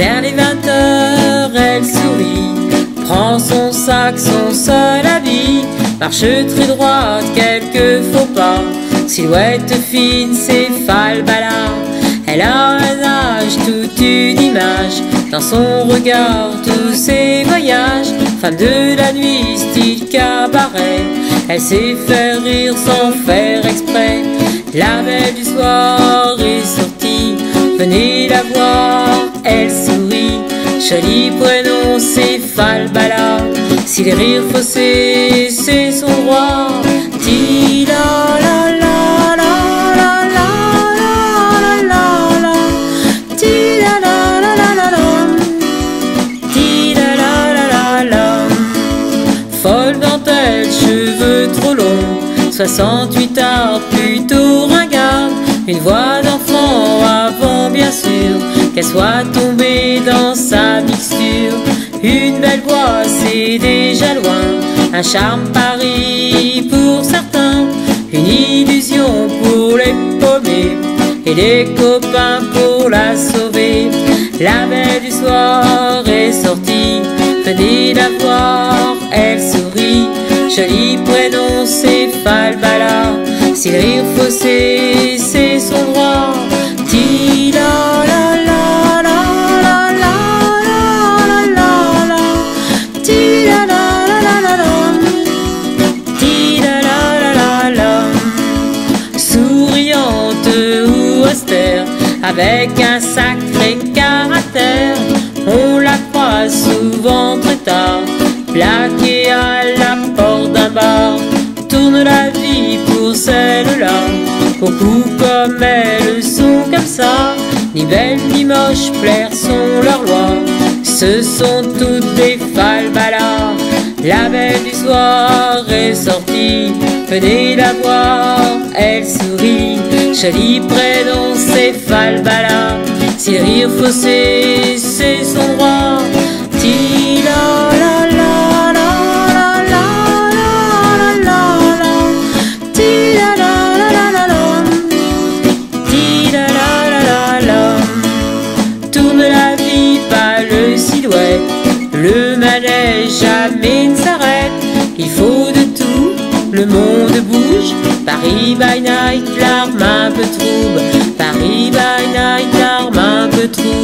Vers les vingt heures, elle sourit, prend son sac, son seul habit, marche très droite, quelques faux pas, silhouette fine, ses falbalas. Elle a un âge, toute une image, dans son regard, tous ses voyages. Femme de la nuit, style cabaret, elle sait faire rire sans faire exprès. La belle du soir est sortie, venez la voir, elle sourit. Joli prénom, c'est Falbala. Si les rires faussés, c'est son roi. Ti la la la la la la la la la la la la la la la la la Folle dentelle, cheveux trop longs 68 arts plutôt ringard Une voix Qu'elle soit tombée dans sa mixture. Une belle voix c'est déjà loin. Un charme Paris pour certains. Une illusion pour les paumés. Et les copains pour la sauver. La belle du soir est sortie. Venez la voir, elle sourit. Joli prénom c'est Falbala. Si le rire faussé Avec un sacré caractère. On la croit souvent très tard. Plaquée à la porte d'un bar Tourne la vie pour celle-là. Beaucoup comme elles sont comme ça. Ni belles ni moches, plaire sont leurs lois. Ce sont toutes des falbalas. La belle du soir est sortie. Venez la voir, elle sourit Prénom c'est Falbala Si le rire faussé c'est son droit Ti la la la la la la la la la la la la la la la Ti la la la la la Tourne la vie, pas le silhouette Le manège jamais ne s'arrête Il faut de tout, le monde bouge Paris by night, l'arme un peu trouble. Paris by night, l'arme un peu trouble